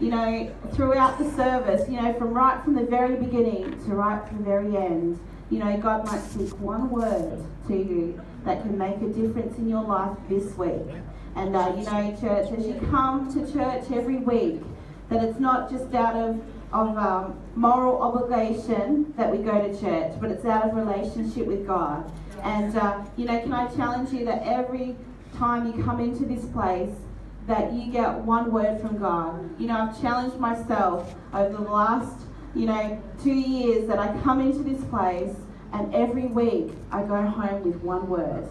you know, throughout the service, you know, from right from the very beginning to right to the very end, you know, God might speak one word to you that can make a difference in your life this week. And, uh, you know, church, as you come to church every week, that it's not just out of, of um, moral obligation that we go to church, but it's out of relationship with God. And, uh, you know, can I challenge you that every time you come into this place, that you get one word from God. You know, I've challenged myself over the last, you know, two years that I come into this place and every week I go home with one word.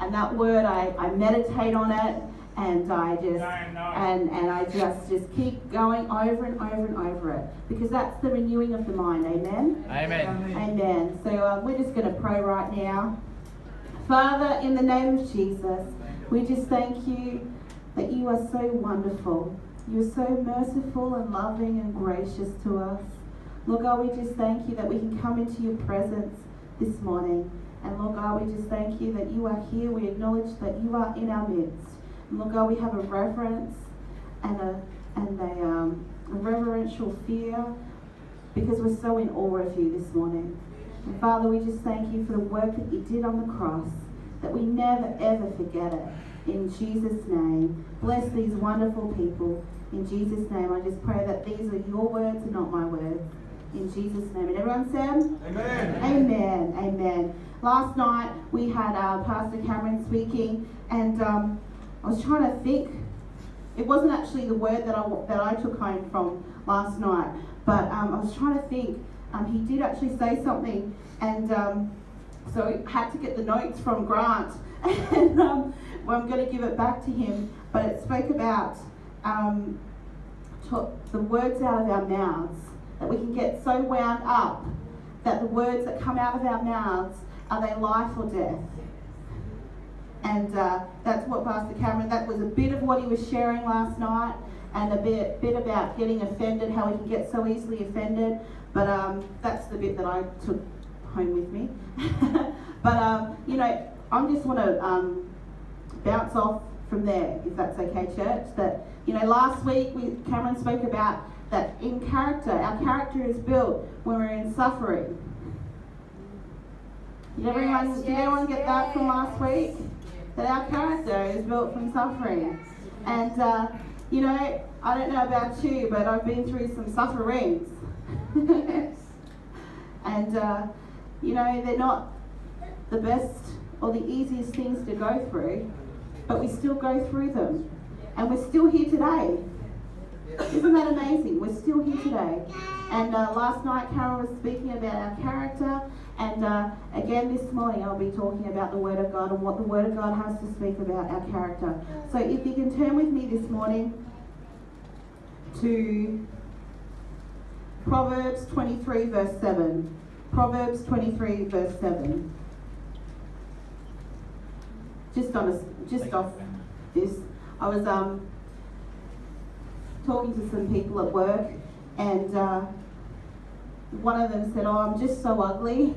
And that word, I, I meditate on it and I just and and I just just keep going over and over and over it because that's the renewing of the mind. Amen. Amen. Amen. So uh, we're just going to pray right now. Father, in the name of Jesus, we just thank you that you are so wonderful. You're so merciful and loving and gracious to us. Lord God, we just thank you that we can come into your presence this morning. And Lord God, we just thank you that you are here. We acknowledge that you are in our midst. And Lord God, we have a reverence and a and a, um, a reverential fear because we're so in awe of you this morning. And Father, we just thank you for the work that you did on the cross, that we never ever forget it. In Jesus' name, bless these wonderful people. In Jesus' name, I just pray that these are your words and not my words. In Jesus' name. And everyone said? Amen. Amen. Amen. Last night we had uh, Pastor Cameron speaking, and um, I was trying to think. It wasn't actually the word that I that I took home from last night, but um, I was trying to think. Um, he did actually say something, and um, so I had to get the notes from Grant, and um, well, I'm going to give it back to him. But it spoke about um, the words out of our mouths that we can get so wound up that the words that come out of our mouths are they life or death? And uh, that's what Pastor Cameron, that was a bit of what he was sharing last night, and a bit, bit about getting offended, how we can get so easily offended. But um, that's the bit that I took home with me. but, um, you know, I just want to um, bounce off from there, if that's okay, church. That, you know, last week we, Cameron spoke about that in character, our character is built when we're in suffering. Did everyone, yes, did everyone get yes. that from last week? That our character is built from suffering. And, uh, you know, I don't know about you, but I've been through some sufferings. and, uh, you know, they're not the best or the easiest things to go through, but we still go through them. And we're still here today. Isn't that amazing? We're still here today. And uh, last night, Carol was speaking about our character. And uh, again, this morning, I'll be talking about the Word of God and what the Word of God has to speak about our character. So if you can turn with me this morning to Proverbs 23, verse 7. Proverbs 23, verse 7. Just on a, just off this, I was um, talking to some people at work, and uh, one of them said, "Oh, I'm just so ugly."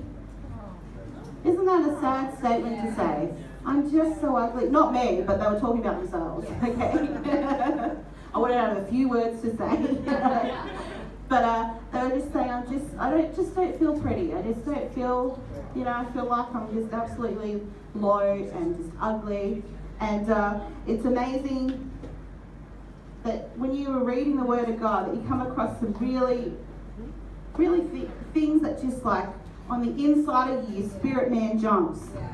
Isn't that a sad statement to say? I'm just so ugly. Not me, but they were talking about themselves. Okay. I would have a few words to say. but uh, just saying, I'm just, I don't, just don't feel pretty. I just don't feel, you know, I feel like I'm just absolutely low and just ugly. And uh, it's amazing that when you were reading the Word of God, that you come across some really, really th- things that just like on the inside of you, spirit man jumps.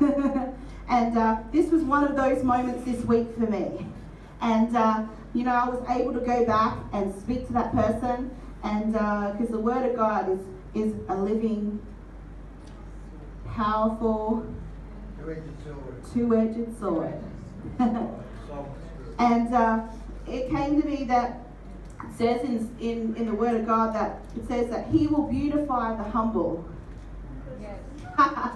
and uh, this was one of those moments this week for me. And, uh, you know, I was able to go back and speak to that person, and because uh, the Word of God is, is a living, powerful, two edged sword. and uh, it came to me that it says in, in, in the Word of God that it says that He will beautify the humble. Yes.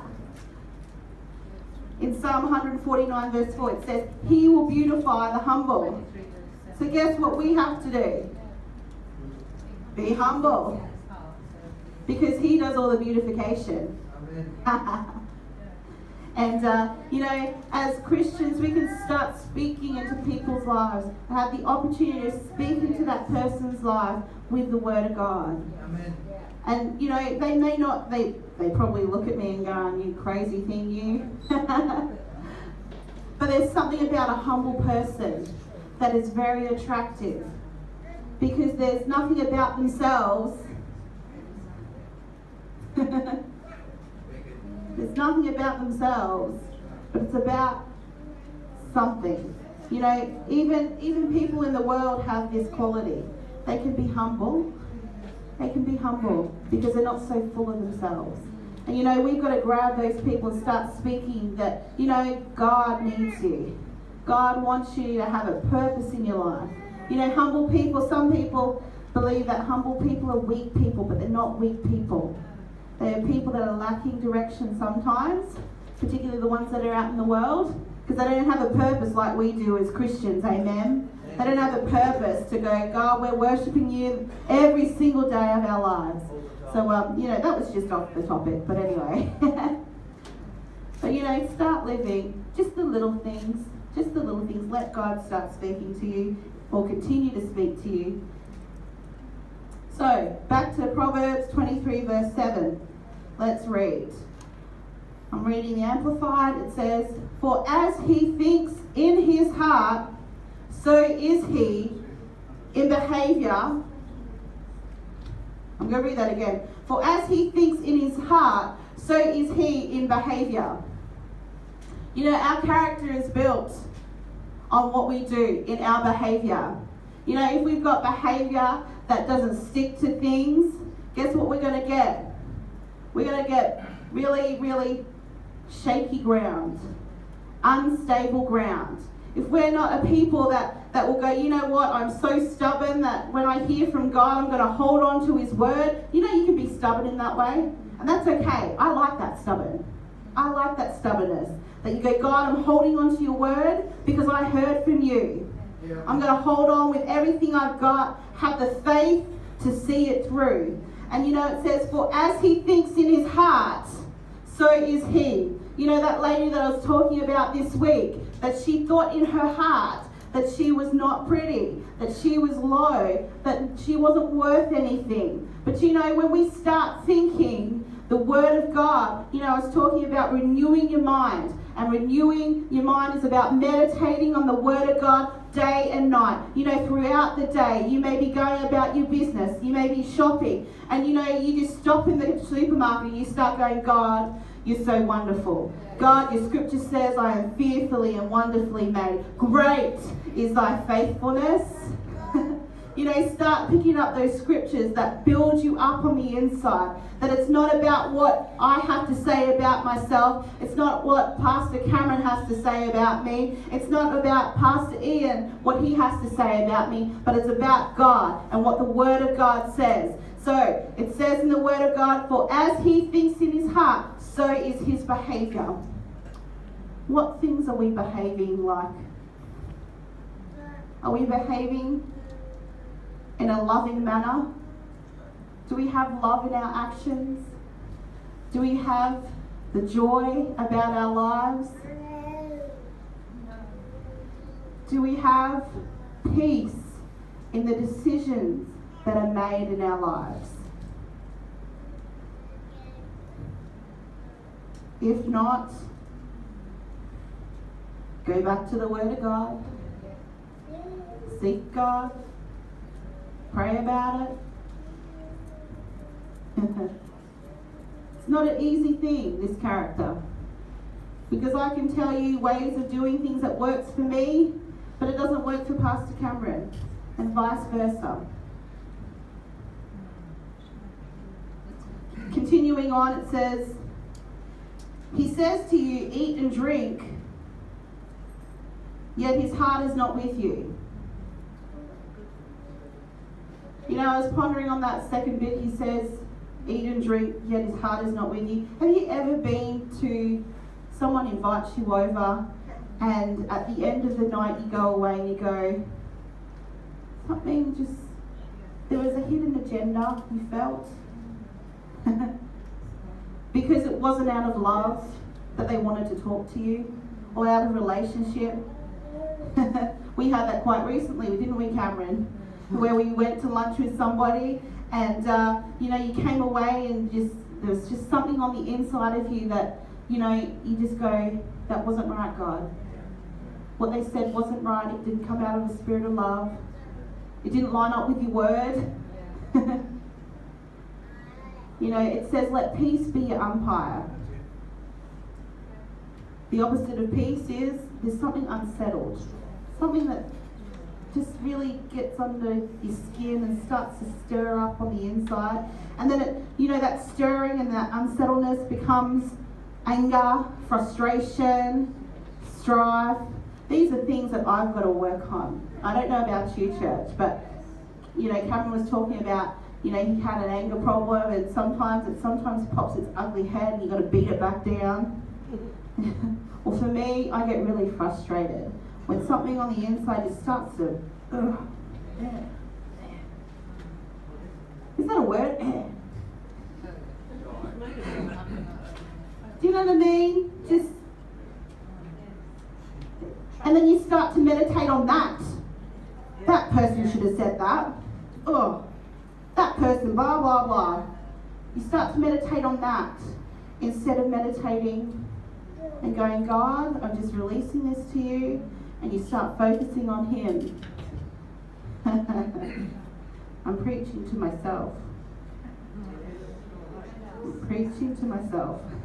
in Psalm 149, verse 4, it says, He will beautify the humble. So, guess what we have to do? Be humble. Because He does all the beautification. And, uh, you know, as Christians, we can start speaking into people's lives, and have the opportunity to speak into that person's life with the Word of God. Amen. And, you know, they may not, they, they probably look at me and go, you crazy thing, you. but there's something about a humble person that is very attractive because there's nothing about themselves. There's nothing about themselves, but it's about something. You know, even even people in the world have this quality. They can be humble. They can be humble because they're not so full of themselves. And you know, we've got to grab those people and start speaking that, you know, God needs you. God wants you to have a purpose in your life. You know, humble people, some people believe that humble people are weak people, but they're not weak people. They are people that are lacking direction sometimes, particularly the ones that are out in the world, because they don't have a purpose like we do as Christians, amen? They don't have a purpose to go, God, we're worshipping you every single day of our lives. So, um, you know, that was just off the topic, but anyway. but, you know, start living just the little things, just the little things. Let God start speaking to you or continue to speak to you. So, back to Proverbs 23, verse 7. Let's read. I'm reading the Amplified. It says, For as he thinks in his heart, so is he in behavior. I'm going to read that again. For as he thinks in his heart, so is he in behavior. You know, our character is built on what we do in our behavior. You know, if we've got behavior that doesn't stick to things, guess what we're going to get? We're going to get really, really shaky ground, unstable ground. If we're not a people that, that will go, you know what, I'm so stubborn that when I hear from God, I'm going to hold on to His word. You know, you can be stubborn in that way, and that's okay. I like that stubborn. I like that stubbornness. That you go, God, I'm holding on to your word because I heard from you. Yeah. I'm going to hold on with everything I've got, have the faith to see it through. And you know, it says, For as he thinks in his heart, so is he. You know, that lady that I was talking about this week, that she thought in her heart that she was not pretty, that she was low, that she wasn't worth anything. But you know, when we start thinking the Word of God, you know, I was talking about renewing your mind. And renewing your mind is about meditating on the Word of God day and night. You know, throughout the day, you may be going about your business, you may be shopping, and you know, you just stop in the supermarket and you start going, God, you're so wonderful. God, your scripture says, I am fearfully and wonderfully made. Great is thy faithfulness. You know, start picking up those scriptures that build you up on the inside. That it's not about what I have to say about myself. It's not what Pastor Cameron has to say about me. It's not about Pastor Ian, what he has to say about me. But it's about God and what the Word of God says. So it says in the Word of God, For as he thinks in his heart, so is his behavior. What things are we behaving like? Are we behaving in a loving manner? Do we have love in our actions? Do we have the joy about our lives? Do we have peace in the decisions that are made in our lives? If not, go back to the Word of God, seek God, Pray about it. it's not an easy thing, this character. Because I can tell you ways of doing things that works for me, but it doesn't work for Pastor Cameron, and vice versa. Continuing on, it says, He says to you, Eat and drink, yet his heart is not with you. You know, I was pondering on that second bit. He says, eat and drink, yet his heart is not with you. Have you ever been to someone invites you over and at the end of the night you go away and you go, something just, there was a hidden agenda you felt? because it wasn't out of love, that they wanted to talk to you or out of relationship. we had that quite recently, didn't we, Cameron? Where we went to lunch with somebody and uh, you know you came away and just there was just something on the inside of you that you know you just go that wasn't right, God. What they said wasn't right. It didn't come out of the spirit of love. It didn't line up with your word. you know, it says, let peace be your umpire. The opposite of peace is there's something unsettled, something that just really gets under your skin and starts to stir up on the inside. And then it, you know, that stirring and that unsettledness becomes anger, frustration, strife. These are things that I've got to work on. I don't know about you, church, but you know, Cameron was talking about, you know, he had an anger problem, and sometimes it sometimes pops its ugly head, and you've got to beat it back down. well, for me, I get really frustrated when something on the inside just starts to. Ugh, Is that a word? Eh. Do you know what I mean? Just. And then you start to meditate on that. That person should have said that. Oh, that person, blah, blah, blah. You start to meditate on that instead of meditating and going, God, I'm just releasing this to you and you start focusing on Him. I'm preaching to myself. I'm preaching to myself.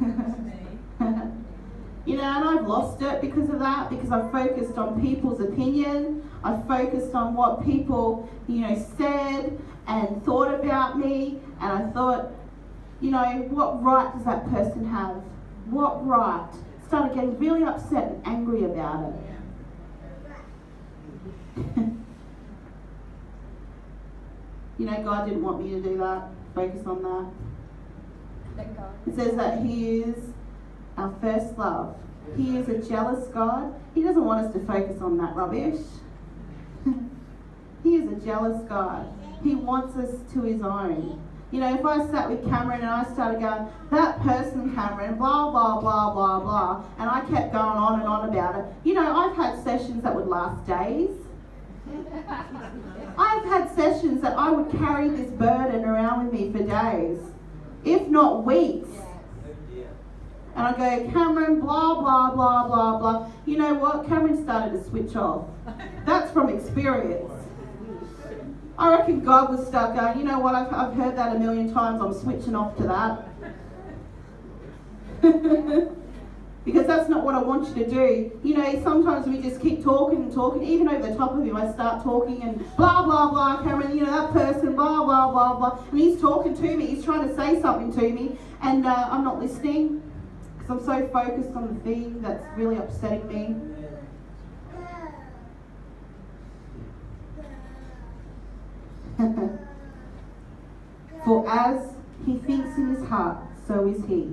you know, and I've lost it because of that, because I've focused on people's opinion. I've focused on what people, you know, said and thought about me. And I thought, you know, what right does that person have? What right? Started getting really upset and angry about it. you know, God didn't want me to do that. Focus on that. It says that He is our first love. He is a jealous God. He doesn't want us to focus on that rubbish. he is a jealous God. He wants us to His own. You know, if I sat with Cameron and I started going, that person, Cameron, blah, blah, blah, blah, blah, and I kept going on and on about it, you know, I've had sessions that would last days. I've had sessions that I would carry this burden around with me for days, if not weeks. And I go, Cameron, blah, blah, blah, blah, blah. You know what? Cameron started to switch off. That's from experience. I reckon God was start going, you know what? I've, I've heard that a million times. I'm switching off to that. because that's not what I want you to do. You know, sometimes we just keep talking and talking, even over the top of him. I start talking and blah, blah, blah, Cameron, you know, that person, blah, blah, blah, blah. And he's talking to me, he's trying to say something to me, and uh, I'm not listening because I'm so focused on the thing that's really upsetting me. For as he thinks in his heart, so is he.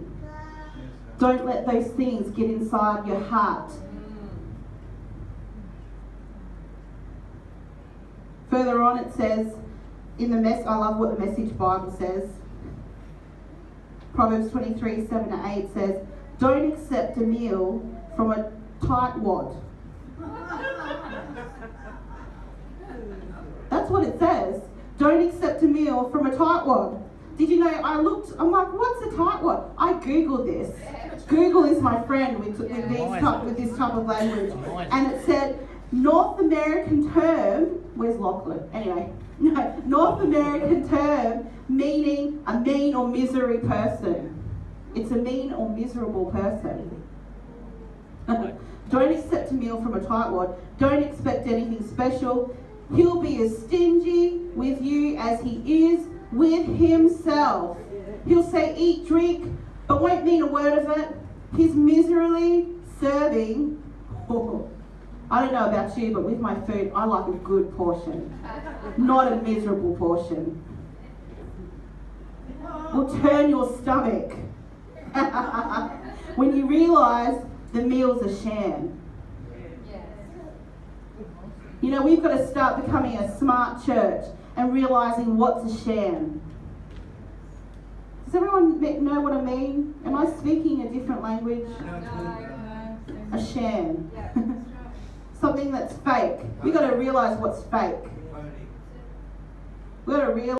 Don't let those things get inside your heart. Further on, it says, in the mess, I love what the Message Bible says. Proverbs 23 7 to 8 says, Don't accept a meal from a tightwad. That's what it says. Don't accept a meal from a tightwad. Did you know, I looked, I'm like, what's the a tightwad? I Googled this. Google is my friend with, with, these type, with this type of language. And it said, North American term, where's Lachlan? Anyway, no, North American term meaning a mean or misery person. It's a mean or miserable person. Don't accept a meal from a tightwad. Don't expect anything special. He'll be as stingy with you as he is with himself. He'll say, eat, drink, but won't mean a word of it. He's miserably serving. Oh, I don't know about you, but with my food, I like a good portion, not a miserable portion. Will turn your stomach when you realise the meal's a sham. You know, we've got to start becoming a smart church and realizing what's a sham. Does everyone know what I mean? Am I speaking a different language? A sham. Something that's fake. We've got to realize what's fake. We've got to realize.